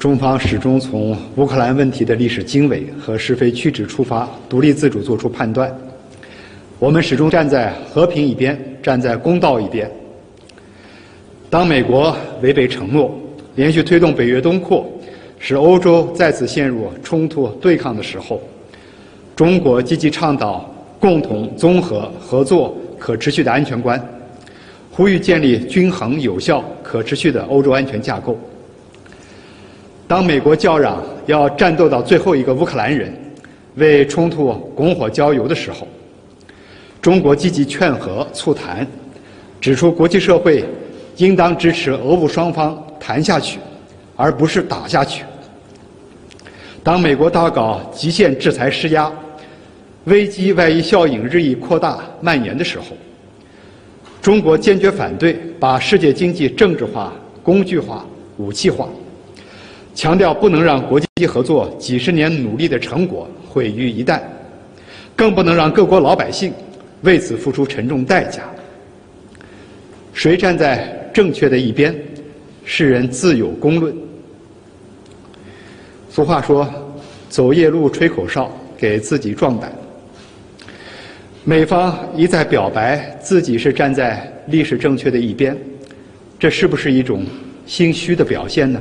中方始终从乌克兰问题的历史经纬和是非曲直出发，独立自主作出判断。我们始终站在和平一边，站在公道一边。当美国违背承诺，连续推动北约东扩，使欧洲再次陷入冲突对抗的时候，中国积极倡导共同、综合、合作、可持续的安全观，呼吁建立均衡、有效、可持续的欧洲安全架构。当美国叫嚷要战斗到最后一个乌克兰人，为冲突拱火浇油的时候，中国积极劝和促谈，指出国际社会。应当支持俄乌双方谈下去，而不是打下去。当美国大搞极限制裁施压，危机外溢效应日益扩大蔓延的时候，中国坚决反对把世界经济政治化、工具化、武器化，强调不能让国际合作几十年努力的成果毁于一旦，更不能让各国老百姓为此付出沉重代价。谁站在？正确的一边，世人自有公论。俗话说：“走夜路吹口哨，给自己壮胆。”美方一再表白自己是站在历史正确的一边，这是不是一种心虚的表现呢？